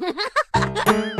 Ha ha ha ha!